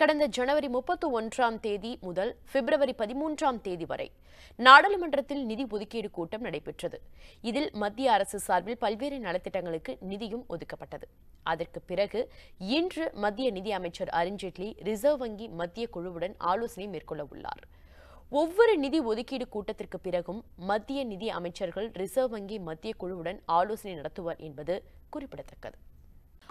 கடந்த ஜனவரி முப்பத்தி ஒன்றாம் தேதி முதல் பிப்ரவரி பதிமூன்றாம் தேதி வரை நாடாளுமன்றத்தில் நிதி ஒதுக்கீடு கூட்டம் நடைபெற்றது. இதில் மத்திய அரசு சார்பில் பல்வேறு நலத்திட்டங்களுக்கு நிதியும் ஒதுக்கப்பட்டது. அதற்கு பிறகு இன்று மத்திய நிதி அமைச்சர் அருண்ஜேட்லி ரிசர்வ் வங்கி மத்திய குழுவுடன் ஆலோசனை மேற்கொள்ள உள்ளார். ஒவ்வொரு நிதி ஒதுக்கீடு கூட்டத்திற்கு பிறகும் மத்திய நிதி அமைச்சர்கள் ரிசர்வ் வங்கி மத்திய குழுவுடன் ஆலோசனை நடத்துவார் என்பது குறிப்பிடத்தக்கது.